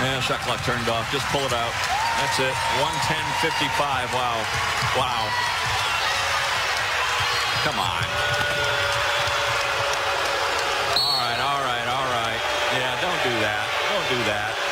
Yeah, shot clock turned off. Just pull it out. That's it. 110.55. Wow. Wow. Come on. All right, all right, all right. Yeah, don't do that. Don't do that.